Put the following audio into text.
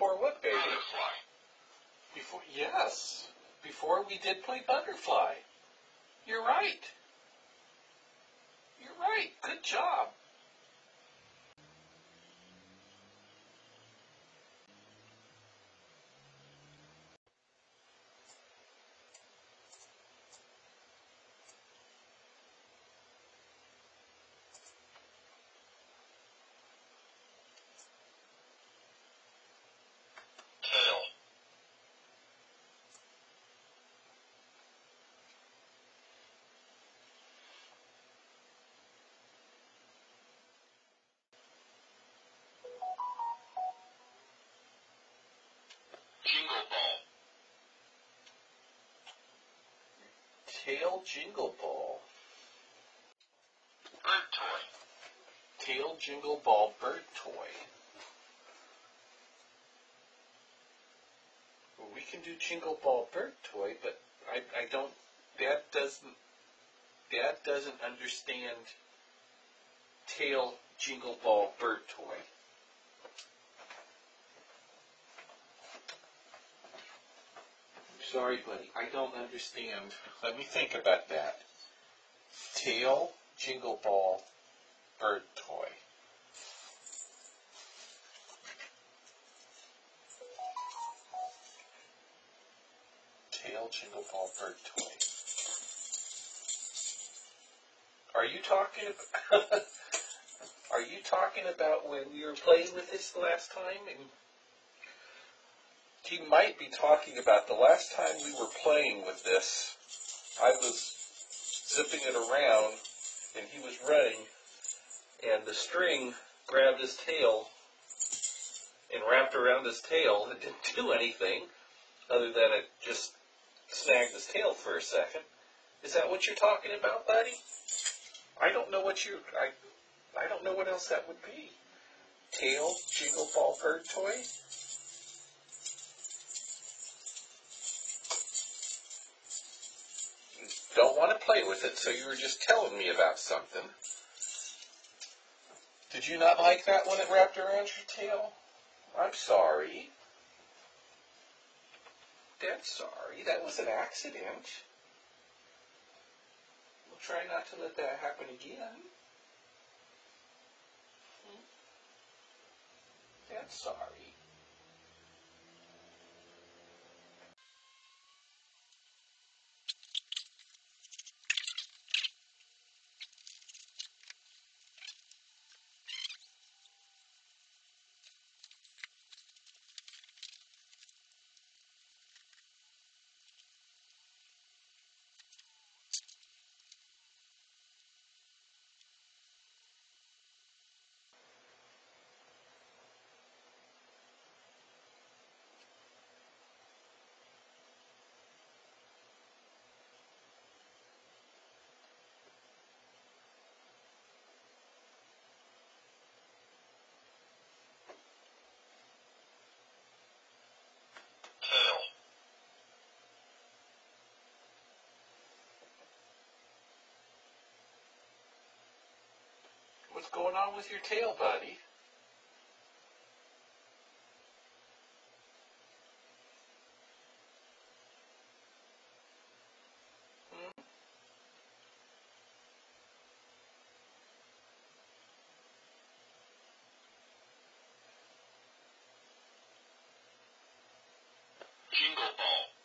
Before what, baby? Butterfly. Before yes. Before we did play butterfly. You're right. You're right. Good job. Tail. Jingle ball. Jingle ball. Bird toy. Tail jingle ball bird toy. Well, we can do jingle ball bird toy, but I, I don't. Dad doesn't. Dad doesn't understand tail jingle ball bird toy. Sorry, buddy. I don't understand. Let me think about that. Tail jingle ball bird toy. Tail jingle ball bird toy. Are you talking about, Are you talking about when we were playing with this the last time and he might be talking about the last time we were playing with this. I was zipping it around and he was running and the string grabbed his tail and wrapped around his tail. It didn't do anything other than it just snagged his tail for a second. Is that what you're talking about, buddy? I don't know what you I I don't know what else that would be. Tail jingle ball bird toy? Play with it, so you were just telling me about something. Did you not like that when it wrapped around your tail? I'm sorry. Dead sorry. That was an accident. We'll try not to let that happen again. Dead sorry. What's going on with your tail, buddy? Hmm? Jingle Ball.